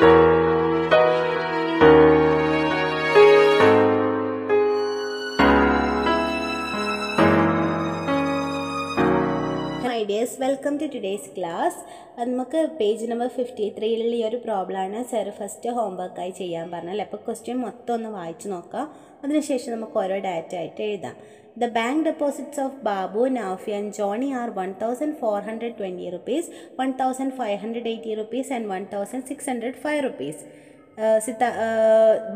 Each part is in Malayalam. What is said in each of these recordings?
Thank you. Welcome to today's class നമുക്ക് പേജ് നമ്പർ ഫിഫ്റ്റി ത്രീയിലുള്ള ഈ ഒരു പ്രോബ്ലമാണ് സർ ഫസ്റ്റ് ഹോംവർക്കായി ചെയ്യാൻ പറഞ്ഞാൽ അപ്പോൾ ക്വസ്റ്റ്യൻ മൊത്തം ഒന്ന് വായിച്ചു നോക്കാം. അതിനുശേഷം നമുക്ക് ഓരോ ഡാറ്റ ആയിട്ട് എഴുതാം. The bank deposits of Babu Nafi and Johnny are one thousand four hundred twenty rupees one thousand five hundred eighty rupees and one thousand six hundred five rupees Sitha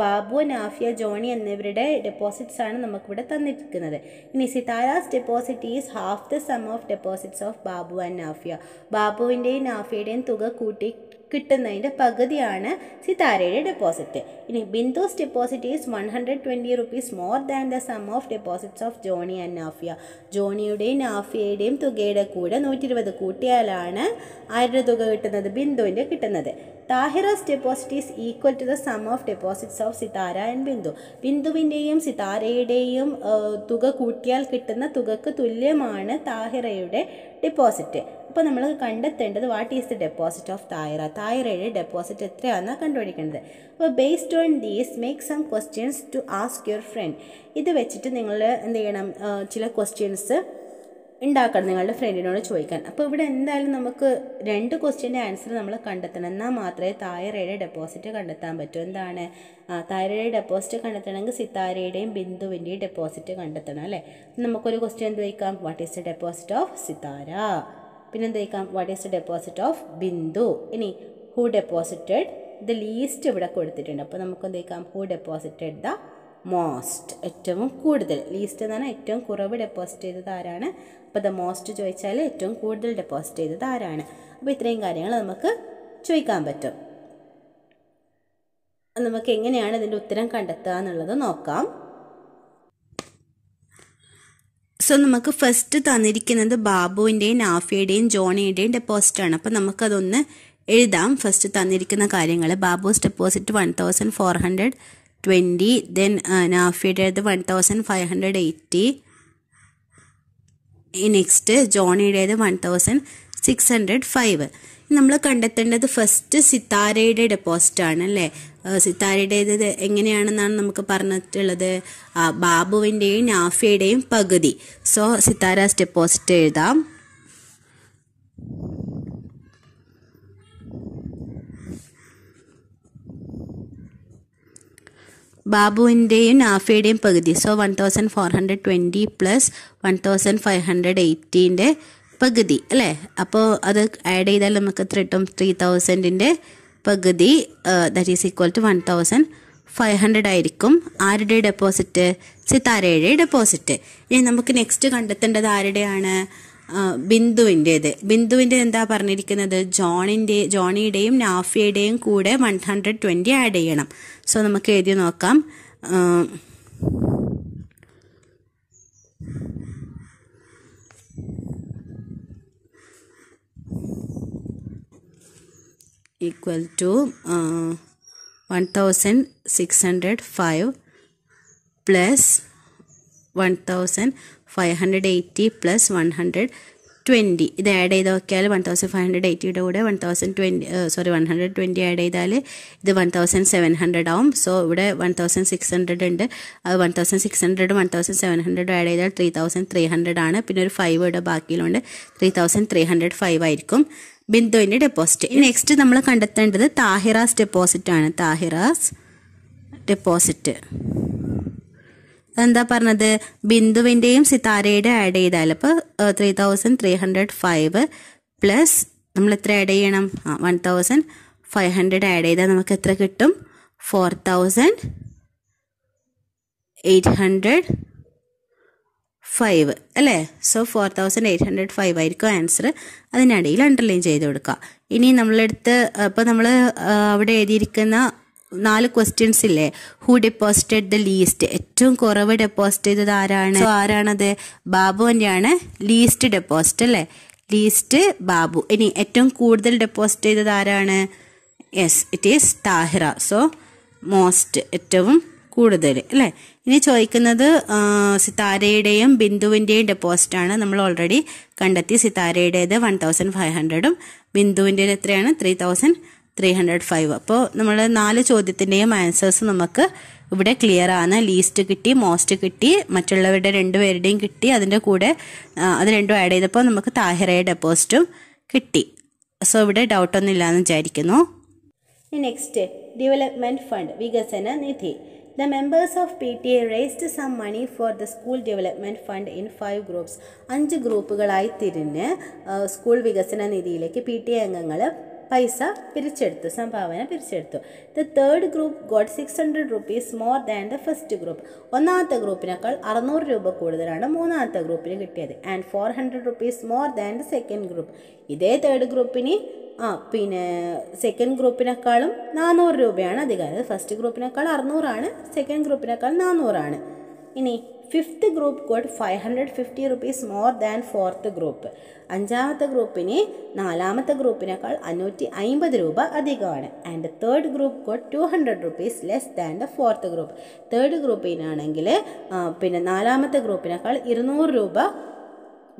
Babu Nafiya Johnny എന്നിവരുടെ ഡെപ്പോസിറ്റ്സ് ആണ് നമുക്കിവിടെ തന്നിരിക്കുന്നത്. ഇനി Sithara's deposit is half the sum of deposits of Babu and Nafiya. ബാബുവിന്റെയും നാഫിയുടെയും തുക കൂട്ടി കിട്ടുന്നതിന്റെ പകുതിയാണ് സിതാരയുടെ ഡെപ്പോസിറ്റ് ഇനി Bindu's deposit is one hundred twenty rupees more than the sum of deposits of Johnny and Nafiya. ജോണിയുടെയും നാഫിയയുടെയും തുകയുടെ കൂടെ നൂറ്റി ഇരുപത് കൂട്ടിയാലാണ് ആരുടെ തുക കിട്ടുന്നത് ബിന്ദുവിന്റെ കിട്ടുന്നത്. Tahira's deposit is equal to the sum of deposits of Sithara and Bindu ബിന്ദുവിന്റെയും സിതാരയുടെയും തുക കൂട്ടിയാൽ കിട്ടുന്ന തുകക്ക് തുല്യമാണ് താഹിറയുടെ ഡെപ്പോസിറ്റ് അപ്പോൾ നമ്മൾ കണ്ടെത്തേണ്ടത് what is the deposit of Tahira തായറയുടെ deposit എത്രയാണെന്നാണ് കണ്ടുപിടിക്കേണ്ടത്? അപ്പോൾ based on these make some questions to ask your friend ഇത് വെച്ചിട്ട് നിങ്ങൾ എന്ത് ചെയ്യണം? ചില ക്വസ്റ്റ്യൻസ് ഉണ്ടാക്കണം നിങ്ങളുടെ ഫ്രണ്ടിനോട് ചോദിക്കാൻ. അപ്പോൾ ഇവിടെ എന്തായാലും നമുക്ക് രണ്ട് ക്വസ്റ്റ്യന്റെ ആൻസർ നമ്മൾ കണ്ടെത്തണം. എന്നാൽ മാത്രമേ തായറയുടെ ഡെപ്പോസിറ്റ് കണ്ടെത്താൻ പറ്റൂ. എന്താണ്? തായറയുടെ ഡെപ്പോസിറ്റ് കണ്ടെത്തണമെങ്കിൽ സിത്താരയുടെയും ബിന്ദുവിന്റെയും ഡെപ്പോസിറ്റ് കണ്ടെത്തണം അല്ലേ? നമുക്കൊരു ക്വസ്റ്റ്യൻ എന്ത് ചോദിക്കാം? What is the deposit of Sithara? പിന്നെ എന്ത് what is the deposit of Bindu? ഇനി ഹു ഡെപ്പോസിറ്റഡ് ദ ലീസ്റ്റ് ഇവിടെ കൊടുത്തിട്ടുണ്ട്. അപ്പോൾ നമുക്ക് എന്ത് ചോദിക്കാം? ഹു ഡെപ്പോസിറ്റഡ് ദ മോസ്റ്റ് ഏറ്റവും കൂടുതൽ. ലീസ്റ്റ് എന്ന് പറഞ്ഞാൽ ഏറ്റവും കുറവ് ഡെപ്പോസിറ്റ് ചെയ്തത് ആരാണ്? അപ്പോൾ ദ മോസ്റ്റ് ചോദിച്ചാൽ ഏറ്റവും കൂടുതൽ ഡെപ്പോസിറ്റ് ചെയ്തത് ആരാണ്? അപ്പോൾ ഇത്രയും കാര്യങ്ങൾ നമുക്ക് ചോദിക്കാൻ പറ്റും. നമുക്ക് എങ്ങനെയാണ് ഇതിന്റെ ഉത്തരം കണ്ടെത്തുക എന്നുള്ളത് നോക്കാം. സോ നമുക്ക് ഫസ്റ്റ് തന്നിരിക്കുന്നത് ബാബുവിന്റെയും നാഫിയുടെയും ജോണിയുടെയും ഡെപ്പോസിറ്റാണ് അപ്പോൾ നമുക്കതൊന്ന് എഴുതാം. ഫസ്റ്റ് തന്നിരിക്കുന്ന കാര്യങ്ങൾ. Babu's deposit one thousand four hundred twenty then നാഫിയുടേത് one thousand five hundred eighty next ജോണിയുടേത് one thousand six hundred five നമ്മൾ കണ്ടെത്തേണ്ടത് ഫസ്റ്റ് സിത്താരയുടെ ഡെപ്പോസിറ്റ് ആണ് അല്ലേ? സിത്താരയുടേത് എങ്ങനെയാണെന്നാണ് നമുക്ക് പറഞ്ഞിട്ടുള്ളത്? ബാബുവിന്റെയും നാഫിയുടെയും പകുതി. സോ സിത്താരാസ് ഡെപ്പോസിറ്റ് എഴുതാം. ബാബുവിന്റെയും നാഫയുടെയും പകുതി. So one thousand four hundred twenty plus one thousand five hundred എയ്റ്റീന്റെ പകുതി അല്ലേ? അപ്പോൾ അത് ആഡ് ചെയ്താൽ നമുക്ക് എത്ര കിട്ടും? ത്രീ തൗസൻഡിന്റെ പകുതി that is equal to one thousand five hundred ആയിരിക്കും. ആരുടെ ഡെപ്പോസിറ്റ് സിത്താരയുടെ ഡെപ്പോസിറ്റ് ഇനി നമുക്ക് നെക്സ്റ്റ് കണ്ടെത്തേണ്ടത് ആരുടെയാണ്? ബിന്ദുവിന്റേത് ബിന്ദുവിന്റെ എന്താ പറഞ്ഞിരിക്കുന്നത്? ജോണിന്റെ ജോണിയുടെയും നാഫിയുടെയും കൂടെ വൺ ഹൺഡ്രഡ് ട്വന്റി ആഡ് ചെയ്യണം. സോ നമുക്ക് എഴുതി നോക്കാം. Equal to one thousand six hundred five plus one thousand five hundred eighty plus one hundred twenty ഇത് ആഡ് ചെയ്ത് നോക്കിയാൽ വൺ തൗസൻഡ് ഫൈവ് ഹൺഡ്രഡ് എയ്റ്റിയുടെ കൂടെ one thousand twenty sorry one hundred twenty add ചെയ്താൽ ഇത് വൺ തൗസൻഡ് സെവൻ ഹൺഡ്രഡ് ആവും. സോ ഇവിടെ വൺ തൗസൻഡ് സിക്സ് ഹൺഡ്രഡ് ഉണ്ട്. അത് one thousand six hundred one thousand seven hundred add ചെയ്താൽ ത്രീ തൗസൻഡ് ത്രീ ഹൺഡ്രഡ് ആണ്. പിന്നെ ഒരു ഫൈവ് ഇവിടെ ബാക്കിയിലുണ്ട്. Three thousand three hundred five ആയിരിക്കും. ബിന്ദുവിന്റെ ഡെപ്പോസിറ്റ് നെക്സ്റ്റ് നമ്മൾ കണ്ടെത്തേണ്ടത് താഹിറാസ് ഡെപ്പോസിറ്റ് ആണ്. താഹിറാസ് ഡെപ്പോസിറ്റ് എന്താ പറഞ്ഞത്? ബിന്ദുവിന്റെയും സിതാരയുടെ ആഡ് ചെയ്താൽ അപ്പോൾ three thousand three hundred five plus നമ്മൾ എത്ര ആഡ് ചെയ്യണം? ആ one thousand five hundred add ചെയ്താൽ നമുക്ക് എത്ര കിട്ടും? Four thousand eight hundred five അല്ലേ? So four thousand eight hundred five ആയിരിക്കും ആൻസർ അതിനിടയിൽ അണ്ടർലൈൻ ചെയ്ത് കൊടുക്കുക. ഇനി നമ്മളെടുത്ത് ഇപ്പോൾ നമ്മൾ അവിടെ എഴുതിയിരിക്കുന്ന നാല് ക്വസ്റ്റ്യൻസ് ഇല്ലേ? ഹു ഡെപ്പോസിറ്റഡ് ദ ലീസ്റ്റ് ഏറ്റവും കുറവ് ഡെപ്പോസിറ്റ് ചെയ്തത് ആരാണ്? ആരാണത്? ബാബുവിന്റെയാണ് ലീസ്റ്റ് ഡെപ്പോസിറ്റ് അല്ലേ? ലീസ്റ്റ് ബാബു. ഇനി ഏറ്റവും കൂടുതൽ ഡെപ്പോസിറ്റ് ചെയ്തത് ആരാണ്? Yes it is Tahira so most ഏറ്റവും കൂടുതൽ അല്ലേ? ഇനി ചോദിക്കുന്നത് സിതാരയുടെയും ബിന്ദുവിന്റെയും ആണ്. നമ്മൾ ഓൾറെഡി കണ്ടെത്തി. സിതാരയുടേത് വൺ തൗസൻഡ് ഫൈവ് ഹൺഡ്രഡും ബിന്ദുവിന്റെ എത്രയാണ്? Three thousand three hundred five അപ്പോൾ നമ്മൾ നാല് ചോദ്യത്തിന്റെയും ആൻസേഴ്സ് നമുക്ക് ഇവിടെ ക്ലിയർ ആണ്. ലീസ്റ്റ് കിട്ടി മോസ്റ്റ് കിട്ടി മറ്റുള്ളവരുടെ രണ്ടുപേരുടെയും കിട്ടി അതിന്റെ കൂടെ അത് രണ്ടും ആഡ് ചെയ്തപ്പോൾ നമുക്ക് താഹിറയുടെ ഡെപ്പോസിറ്റും കിട്ടി. സോ ഇവിടെ ഡൗട്ടൊന്നും ഇല്ലാന്ന് വിചാരിക്കുന്നു. നെക്സ്റ്റ് ഡെവലപ്മെന്റ് ഫണ്ട് വികസന നിധി. Of P T A raised some money for the school development fund in five groups അഞ്ച് ഗ്രൂപ്പുകളായി തിരിഞ്ഞ് സ്കൂൾ വികസന നിധിയിലേക്ക് പി ടി എ അംഗങ്ങൾ പൈസ പിരിച്ചെടുത്തു സംഭാവന പിരിച്ചെടുത്തു. The third group got six hundred rupees more than the first group ഒന്നാമത്തെ ഗ്രൂപ്പിനേക്കാൾ അറുന്നൂറ് രൂപ കൂടുതലാണ് മൂന്നാമത്തെ ഗ്രൂപ്പിന് കിട്ടിയത്. And four hundred rupees more than the second group ഇതേ തേർഡ് ഗ്രൂപ്പിന് ആ പിന്നെ സെക്കൻഡ് ഗ്രൂപ്പിനേക്കാളും നാനൂറ് രൂപയാണ് അധികം അതായത് ഫസ്റ്റ് ഗ്രൂപ്പിനേക്കാൾ അറുന്നൂറാണ് സെക്കൻഡ് ഗ്രൂപ്പിനേക്കാൾ നാനൂറാണ് ഇനി fifth group got five hundred fifty rupees more than fourth group അഞ്ചാമത്തെ ഗ്രൂപ്പിന് നാലാമത്തെ ഗ്രൂപ്പിനേക്കാൾ അഞ്ഞൂറ്റി അമ്പത് രൂപ അധികമാണ്. And third group got two hundred rupees less than the fourth group third ഗ്രൂപ്പിനാണെങ്കിൽ പിന്നെ നാലാമത്തെ ഗ്രൂപ്പിനേക്കാൾ ഇരുന്നൂറ് രൂപ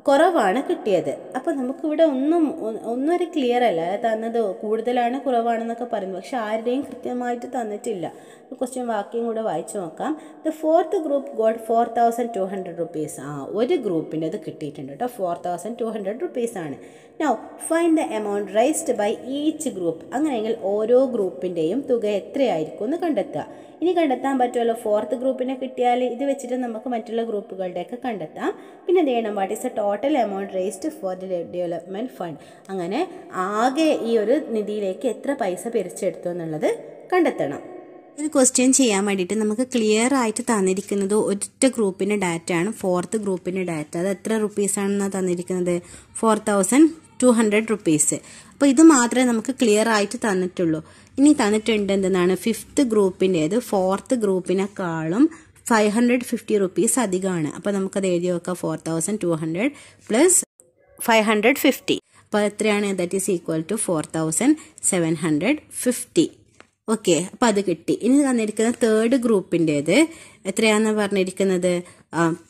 കുറവാണ് കിട്ടിയത്. അപ്പോൾ നമുക്കിവിടെ ഒന്നും ഒന്നും ഒരു ക്ലിയർ അല്ല. തന്നത് കൂടുതലാണ് കുറവാണെന്നൊക്കെ പറയുന്നു. പക്ഷെ ആരുടെയും കൃത്യമായിട്ട് തന്നിട്ടില്ല. ക്വസ്റ്റ്യൻ വാക്യം കൂടെ വായിച്ചു നോക്കാം. The fourth group got four thousand two hundred rupees ആ ഒരു ഗ്രൂപ്പിന്റെ അത് കിട്ടിയിട്ടുണ്ട് കേട്ടോ. Four thousand two hundred rupees ആണ്. Now find the amount raised by each group അങ്ങനെയെങ്കിൽ ഓരോ ഗ്രൂപ്പിന്റെയും തുക എത്രയായിരിക്കും എന്ന് കണ്ടെത്തുക. ഇനി കണ്ടെത്താൻ പറ്റുമല്ലോ? ഫോർത്ത് ഗ്രൂപ്പിനെ കിട്ടിയാൽ ഇത് വെച്ചിട്ട് നമുക്ക് മറ്റുള്ള ഗ്രൂപ്പുകളുടെയൊക്കെ കണ്ടെത്താം. പിന്നെ ചെയ്യണം what is a total amount raised for the development fund അങ്ങനെ ആകെ ഈ ഒരു നിധിയിലേക്ക് എത്ര പൈസ പിരിച്ചെടുത്തു എന്നുള്ളത് കണ്ടെത്തണം. ഇത് ക്വസ്റ്റ്യൻ ചെയ്യാൻ വേണ്ടിയിട്ട് നമുക്ക് ക്ലിയർ ആയിട്ട് തന്നിരിക്കുന്നത് ഒറ്റ ഗ്രൂപ്പിന്റെ ഡാറ്റ ആണ്. ഫോർത്ത് ഗ്രൂപ്പിന്റെ ഡാറ്റ അത് എത്ര റുപ്പീസാണെന്നാണ് തന്നിരിക്കുന്നത്? Four thousand two hundred rupees അപ്പോൾ ഇത് മാത്രമേ നമുക്ക് ക്ലിയർ ആയിട്ട് തന്നിട്ടുള്ളൂ. ഇനി തന്നിട്ടുണ്ട് എന്തെന്നാണ്? ഫിഫ്ത്ത് ഗ്രൂപ്പിന്റേത്. ഫോർത്ത് ഗ്രൂപ്പിനെക്കാളും ഫൈവ് ഹൺഡ്രഡ് ഫിഫ്റ്റി റുപ്പീസ് അധികമാണ്. അപ്പോൾ നമുക്കത് എഴുതി വെക്കാം. Four thousand two hundred plus five hundred fifty. അപ്പോൾ എത്രയാണ്? That is equal to four thousand seven hundred fifty. Okay അപ്പം അത് കിട്ടി. ഇനി തന്നിരിക്കുന്ന തേർഡ് ഗ്രൂപ്പിന്റേത് എത്രയാണെന്ന് പറഞ്ഞിരിക്കുന്നത്?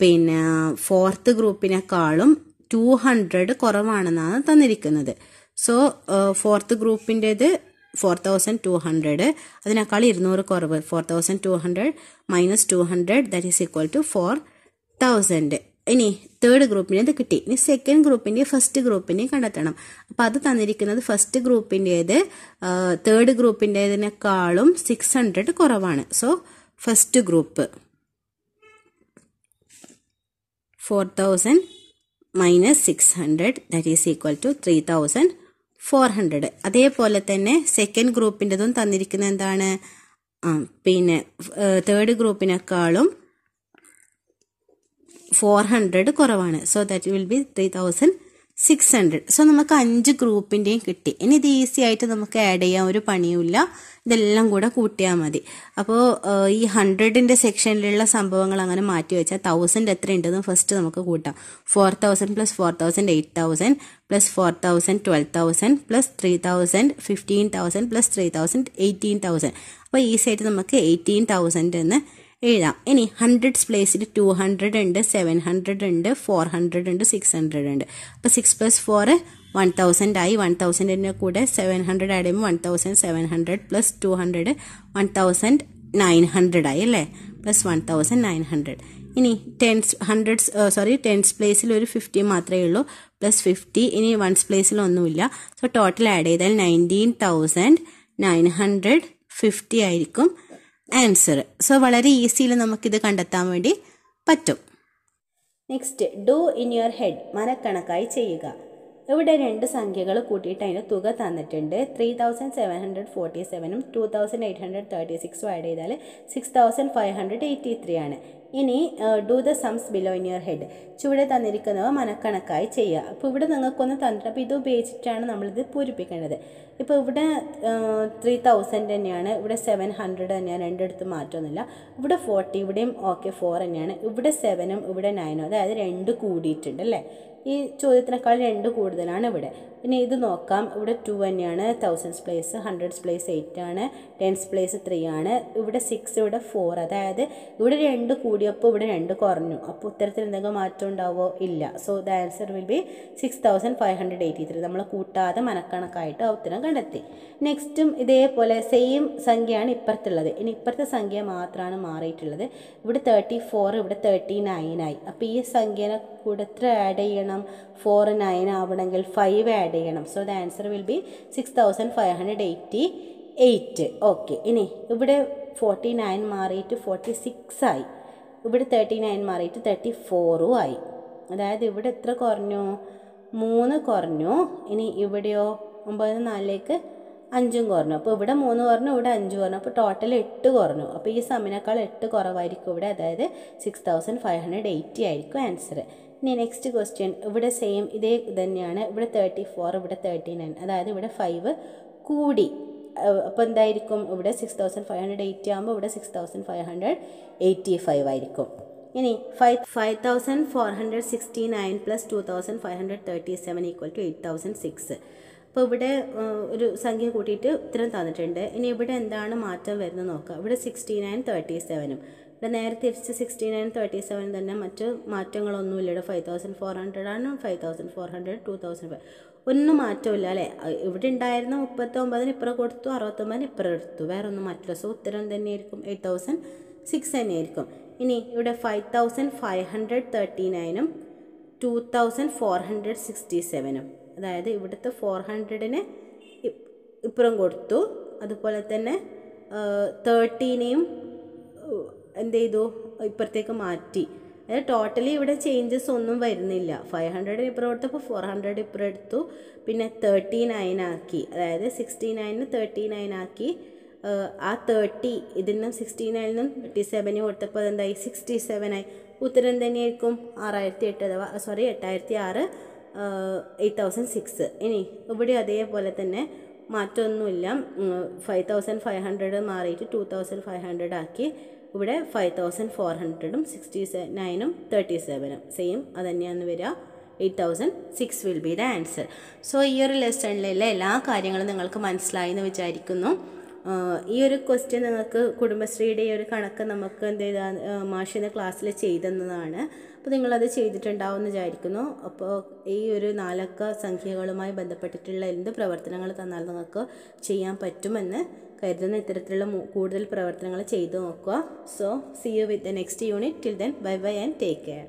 പിന്നെ ഫോർത്ത് ഗ്രൂപ്പിനെക്കാളും ടു ഹൺഡ്രഡ് കുറവാണെന്നാണ് തന്നിരിക്കുന്നത്. സോ ഫോർത്ത് ഗ്രൂപ്പിന്റേത് ഫോർ തൗസൻഡ് ടു ഹൺഡ്രഡ്. അതിനേക്കാൾ ഇരുന്നൂറ് കുറവ്. Four thousand two hundred minus two hundred that is equal to four thousand. ഇനി തേർഡ് ഗ്രൂപ്പിന് ഇത് കിട്ടി. ഇനി സെക്കൻഡ് ഗ്രൂപ്പിന്റെ ഫസ്റ്റ് ഗ്രൂപ്പിനെ കണ്ടെത്തണം. അപ്പൊ അത് തന്നിരിക്കുന്നത് ഫസ്റ്റ് ഗ്രൂപ്പിന്റേത് തേർഡ് ഗ്രൂപ്പിന്റേതിനേക്കാളും സിക്സ് ഹൺഡ്രഡ് കുറവാണ്. So first group four thousand minus six hundred that is equal to three thousand four hundred അതേപോലെ തന്നെ സെക്കൻഡ് ഗ്രൂപ്പിന്റെതും തന്നിരിക്കുന്നത് എന്താണ്? പിന്നെ തേർഡ് ഗ്രൂപ്പിനേക്കാളും ഫോർ ഹൺഡ്രഡ് കുറവാണ്. So that will be three thousand six hundred so നമുക്ക് അഞ്ച് ഗ്രൂപ്പിന്റെയും കിട്ടി. ഇനി ഇത് ഈസി ആയിട്ട് നമുക്ക് ആഡ് ചെയ്യാൻ ഒരു പണിയുമില്ല. ഇതെല്ലാം കൂടെ കൂട്ടിയാൽ മതി. അപ്പോൾ ഈ ഹൺഡ്രഡിന്റെ സെക്ഷനിലുള്ള സംഭവങ്ങൾ അങ്ങനെ മാറ്റി വെച്ചാൽ തൗസൻഡ് എത്ര ഉണ്ടെന്ന് ഫസ്റ്റ് നമുക്ക് കൂട്ടാം. Four thousand plus four thousand eight thousand plus four thousand twelve thousand plus three thousand fifteen thousand plus three thousand eighteen thousand അപ്പോൾ ഈസി ആയിട്ട് നമുക്ക് എയ്റ്റീൻ തൗസൻഡ് എന്ന് എഴുതാം. ഇനി ഹൺഡ്രഡ്സ് പ്ലേസിൽ ടു ഹൺഡ്രഡ് ഉണ്ട് സെവൻ ഹൺഡ്രഡ് ഉണ്ട് ഫോർ ഹൺഡ്രഡ് ഉണ്ട് സിക്സ് ഹൺഡ്രഡ് ഉണ്ട്. അപ്പോൾ six plus four one thousand ആയി. വൺ തൗസൻഡിന്റെ കൂടെ സെവൻ ഹൺഡ്രഡ് ആഡ് ചെയ്യുമ്പോൾ one thousand seven hundred plus two hundred one thousand nine hundred ആയി അല്ലേ? Plus one thousand nine hundred ഇനി ടെൻസ് ഹൺഡ്രഡ്സ് സോറി ടെൻസ് പ്ലേസിൽ ഒരു ഫിഫ്റ്റി മാത്രമേ ഉള്ളൂ. പ്ലസ് ഫിഫ്റ്റി ഇനി വൺസ് പ്ലേസിൽ ഒന്നുമില്ല. സോ ടോട്ടൽ ആഡ് ചെയ്താൽ nineteen thousand nine hundred fifty ആയിരിക്കും. ആൻസർ സോ വളരെ ഈസിയിൽ നമുക്കിത് കണ്ടെത്താൻ വേണ്ടി പറ്റും. Next do in your head മനക്കണക്കായി ചെയ്യുക. ഇവിടെ രണ്ട് സംഖ്യകൾ കൂട്ടിയിട്ട് അതിന് തുക തന്നിട്ടുണ്ട്. Three thousand seven hundred forty സെവനും two thousand eight hundred thirty സിക്സും ആഡ് ചെയ്താൽ six thousand five hundred eighty three ആണ്. ഇനി do the sums below in your head ചുവടെ തന്നിരിക്കുന്നവ മനക്കണക്കായി ചെയ്യുക. അപ്പോൾ ഇവിടെ നിങ്ങൾക്കൊന്ന് തന്നിട്ട് അപ്പോൾ ഇത് ഉപയോഗിച്ചിട്ടാണ് നമ്മളിത് പൂരിപ്പിക്കേണ്ടത്. ഇപ്പോൾ ഇവിടെ ത്രീ തൗസൻഡ് തന്നെയാണ്. ഇവിടെ സെവൻ ഹൺഡ്രഡ് തന്നെയാണ്. രണ്ടിടത്ത് മാറ്റമൊന്നുമില്ല. ഇവിടെ ഫോർട്ടി ഇവിടെയും ഓക്കെ ഫോർ തന്നെയാണ്. ഇവിടെ സെവനും ഇവിടെ നയനും അതായത് രണ്ട് കൂടിയിട്ടുണ്ട് അല്ലേ? ഈ ചോദ്യത്തിനേക്കാൾ രണ്ട് കൂടുതലാണ് ഇവിടെ. പിന്നെ ഇത് നോക്കാം. ഇവിടെ ടു തന്നെയാണ്. Thousands place hundreds place eight ആണ്. ടെൻസ് പ്ലേസ് ത്രീ ആണ്. ഇവിടെ സിക്സ് ഇവിടെ ഫോർ അതായത് ഇവിടെ രണ്ട് കൂടിയപ്പോൾ ഇവിടെ രണ്ട് കുറഞ്ഞു. അപ്പോൾ ഉത്തരത്തിൽ എന്തെങ്കിലും മാറ്റം ഉണ്ടാവോ? ഇല്ല. So the answer will be six thousand five hundred eighty three നമ്മൾ കൂട്ടാതെ മനക്കണക്കായിട്ട് ആ ഉത്തരം കണ്ടെത്തി നെക്സ്റ്റും ഇതേപോലെ സെയിം സംഖ്യയാണ് ഇപ്പുറത്തുള്ളത്. ഇനി ഇപ്പുറത്തെ സംഖ്യ മാത്രമാണ് മാറിയിട്ടുള്ളത്. ഇവിടെ തേർട്ടി ഫോർ ഇവിടെ തേർട്ടി നയനായി അപ്പോൾ ഈ സംഖ്യനെ കൂടെ എത്ര ആഡ് ചെയ്യണം? ഫോർ നയൻ ആവണമെങ്കിൽ ഫൈവ് ആഡ് ചെയ്യണം. So the answer will be six thousand five hundred eighty eight okay ഇനി ഇവിടെ ഫോർട്ടി നയൻ മാറിയിട്ട് ഫോർട്ടി സിക്സ് ആയി. ഇവിടെ തേർട്ടി നയൻ മാറിയിട്ട് തേർട്ടി ഫോറും ആയി. അതായത് ഇവിടെ എത്ര കുറഞ്ഞു? മൂന്ന് കുറഞ്ഞു. ഇനി ഇവിടെയോ ഒമ്പത് നാലിലേക്ക് അഞ്ചും കുറഞ്ഞു. അപ്പോൾ ഇവിടെ മൂന്ന് കുറഞ്ഞു ഇവിടെ അഞ്ച് കുറഞ്ഞു. അപ്പോൾ ടോട്ടൽ എട്ട് കുറഞ്ഞു. അപ്പോൾ ഈ സമ്മിനേക്കാൾ എട്ട് കുറവായിരിക്കും ഇവിടെ. അതായത് six thousand five hundred eighty ആയിരിക്കും ആൻസർ ഇനി നെക്സ്റ്റ് ക്വസ്റ്റ്യൻ ഇവിടെ സെയിം ഇതേ തന്നെയാണ് ഇവിടെ തേർട്ടി ഫോർ ഇവിടെ തേർട്ടി നയൻ അതായത് ഇവിടെ ഫൈവ് കൂടി. അപ്പോൾ എന്തായിരിക്കും? ഇവിടെ six thousand five hundred eighty ആകുമ്പോൾ ഇവിടെ six thousand five hundred eighty five ആയിരിക്കും. ഇനി five five thousand four hundred sixty nine plus two thousand five hundred thirty seven equal to eight thousand six അപ്പോൾ ഇവിടെ ഒരു സംഖ്യ കൂട്ടിയിട്ട് ഉത്തരം തന്നിട്ടുണ്ട്. ഇനി ഇവിടെ എന്താണ് മാറ്റം വരുന്നത് നോക്കുക ഇവിടെ സിക്സ്റ്റി നയൻ തേർട്ടി സെവനും ഇവിടെ നേരെ തിരിച്ച് സിക്സ്റ്റി നയൻ തേർട്ടി സെവൻ തന്നെ മറ്റ് മാറ്റങ്ങളൊന്നുമില്ല. ഇവിടെ ഫൈവ് തൗസൻഡ് ഫോർ ഹൺഡ്രഡ് ആണ് five thousand four hundred two thousand five ഒന്നും മാറ്റമില്ല അല്ലേ? ഇവിടെ ഉണ്ടായിരുന്ന മുപ്പത്തൊമ്പതിന് ഇപ്പുറം കൊടുത്തു അറുപത്തൊമ്പതിന് ഇപ്പുറം എടുത്തു. വേറെ ഒന്നും മാറ്റില്ല സോ ഉത്തരം തന്നെയായിരിക്കും. എയ്റ്റ് തൗസൻഡ് സിക്സ് തന്നെയായിരിക്കും. ഇനി ഇവിടെ five thousand five hundred thirty നയനും two thousand four hundred sixty സെവനും അതായത് ഇവിടുത്തെ ഫോർ ഹൺഡ്രഡിന് ഇപ്പുറം കൊടുത്തു. അതുപോലെ തന്നെ തേർട്ടീനെയും എന്ത് ചെയ്തു? ഇപ്പുറത്തേക്ക് മാറ്റി. അതായത് ടോട്ടലി ഇവിടെ ചേഞ്ചസ് ഒന്നും വരുന്നില്ല. ഫൈവ് ഹൺഡ്രഡിന് ഇപ്പുറം എടുത്തപ്പോൾ ഫോർ ഹൺഡ്രഡ് ഇപ്പുറം എടുത്തു. പിന്നെ തേർട്ടി നയൻ ആക്കി. അതായത് സിക്സ്റ്റി നയനിന് തേർട്ടി നയൻ ആക്കി. ആ തേർട്ടി ഇതിനും സിക്സ്റ്റി നയനിനും തേർട്ടി സെവനും കൊടുത്തപ്പോൾ എന്തായി? സിക്സ്റ്റി സെവൻ ആയി. ഉത്തരം തന്നെയായിരിക്കും. ആറായിരത്തി എട്ട് അഥവാ സോറി എട്ടായിരത്തി ആറ്. Eight thousand six. ഇനി ഇവിടെ അതേപോലെ തന്നെ മാറ്റമൊന്നുമില്ല. ഫൈവ് തൗസൻഡ് ഫൈവ് ഹൺഡ്രഡ് മാറിയിട്ട് ടു തൗസൻഡ് ഫൈവ് ഹൺഡ്രഡ് ആക്കി ഇവിടെ ഫൈവ് തൗസൻഡ് ഫോർ ഹൺഡ്രഡും സിക്സ്റ്റി സെ നയനും തേർട്ടി സെവനും. സെയിം അത് തന്നെയാണ് വരിക. Eight thousand six will be the answer. So ഈ ഒരു ലെസണിലെ എല്ലാ കാര്യങ്ങളും നിങ്ങൾക്ക് മനസ്സിലായി എന്ന് വിചാരിക്കുന്നു. ഈ ഒരു ക്വസ്റ്റ്യൻ നിങ്ങൾക്ക് കുടുംബശ്രീയുടെ ഈ ഒരു കണക്ക് നമുക്ക് എന്ത് ചെയ്താ മാഷിന്റെ ക്ലാസ്സിൽ ചെയ്തെന്നതാണ്. അപ്പോൾ നിങ്ങളത് ചെയ്തിട്ടുണ്ടാവും എന്ന് വിചാരിക്കുന്നു. അപ്പോൾ ഈ ഒരു നാലക്ക സംഖ്യകളുമായി ബന്ധപ്പെട്ടിട്ടുള്ള എന്ത് പ്രവർത്തനങ്ങൾ തന്നാൽ നിങ്ങൾക്ക് ചെയ്യാൻ പറ്റുമെന്ന് കരുതുന്ന. ഇത്തരത്തിലുള്ള കൂടുതൽ പ്രവർത്തനങ്ങൾ ചെയ്തു നോക്കുക. So see you with the next unit till then bye bye and take care